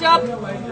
चुपचाप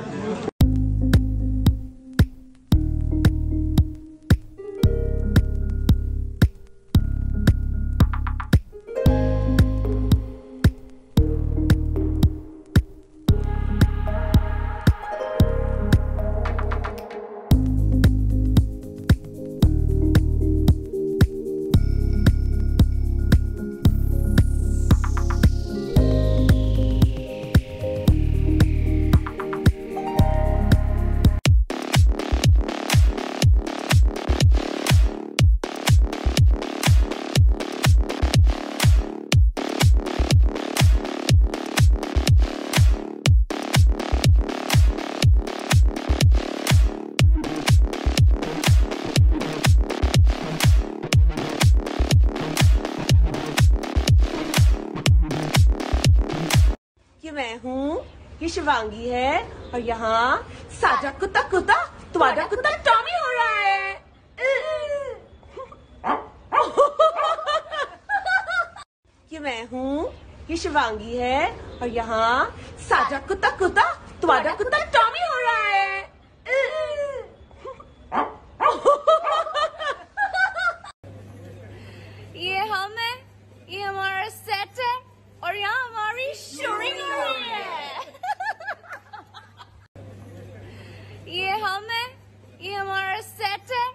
ये शिवांगी है और यहाँ साजा कुत्ता कुत्ता तुम्हारा कुत्ता टॉमी हो रहा है। ये मैं हूँ ये शिवांगी है और यहाँ साजा कुत्ता कुत्ता तुम्हारा कुत्ता टॉमी हो रहा है ये हम है ये हमारा सेट है और यहाँ हमारी शूटिंग हो रही है ये हम है ये हमारा सेट है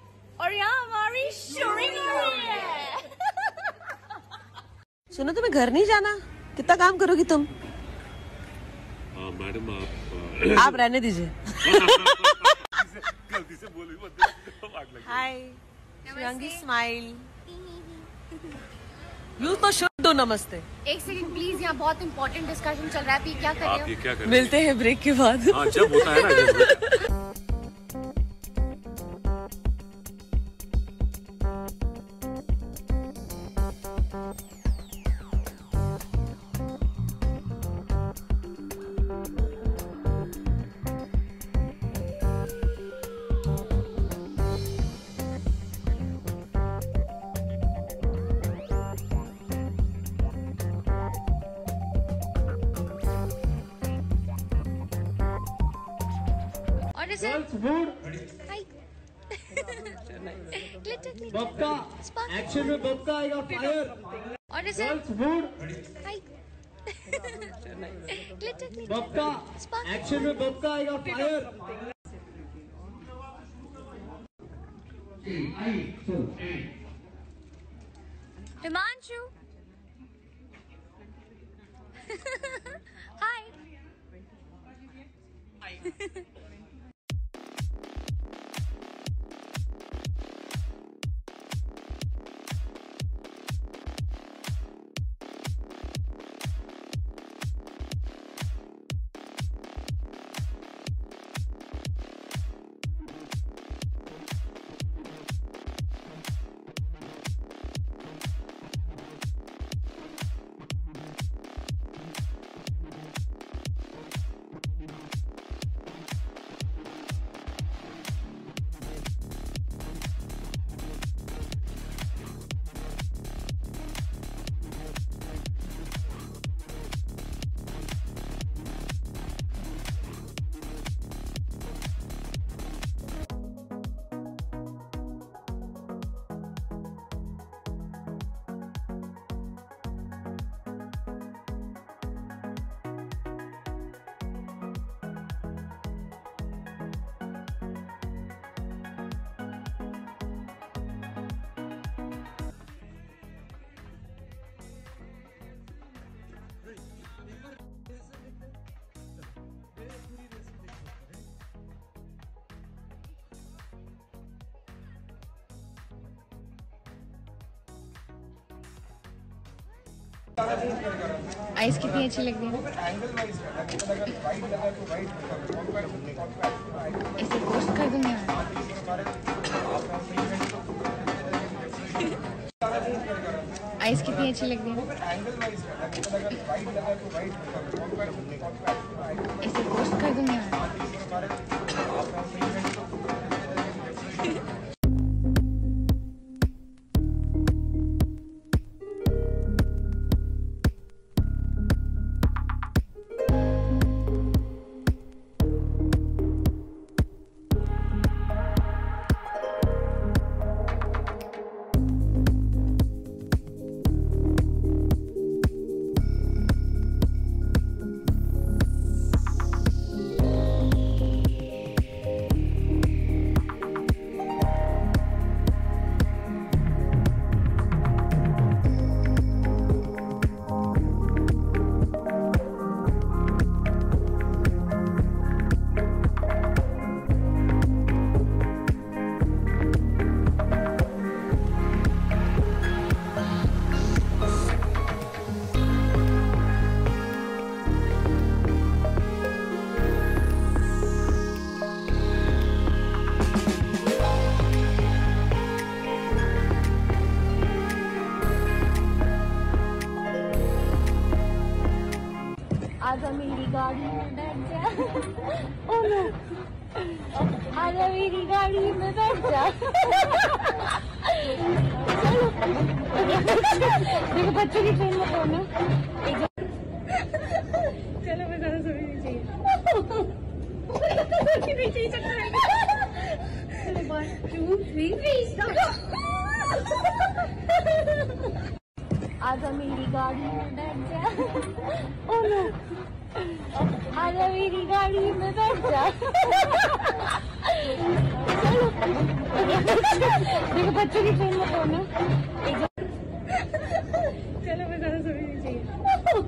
और यहाँ हमारी शूटिंग हो रही है सुनो तुम्हें घर नहीं जाना? कितना काम करोगी तुम? हाँ मैडम आप आप रहने दीजिए। गलती से बोली मत हाय शिवांगी स्माइल यू तो शुड दो नमस्ते। एक सेकंड प्लीज़ यहाँ बहुत इंपॉर्टेंट डिस्कशन चल रहा है क्या कर रहे हो? क्या कर मिलते हैं ब्रेक के बाद। हाँ जब होता है ना एक्शन में बबका आएगा फायर और इसे फ़ूड हाय ग्लिटर ग्लिटर बबका एक्शन में बबका आएगा फायर हिमांशु हाय आइस कितनी अच्छी लग रही है? इसे पोस्ट कर दूँगी आइस कितनी अच्छी लग रही है? इसे पोस्ट कर दूँगी मैं गाड़ी में बैठ जा। Oh no. आजा मेरी गाड़ी में बैठ जा। देखो बच्चों की ट्रेन में कौन है? चलो मैं ज़्यादा सोनी नहीं चाहिए। नहीं चाहिए चक्कर आएगा चलो वन टू थ्री आजा मेरी गाड़ी में बैठ जा। Oh no. अरे मेरी गाड़ी में बैठ जा। देखो, बच्चों की ट्रेन में कौन है? चलो, मैं ज़्यादा सभी नीचे चलो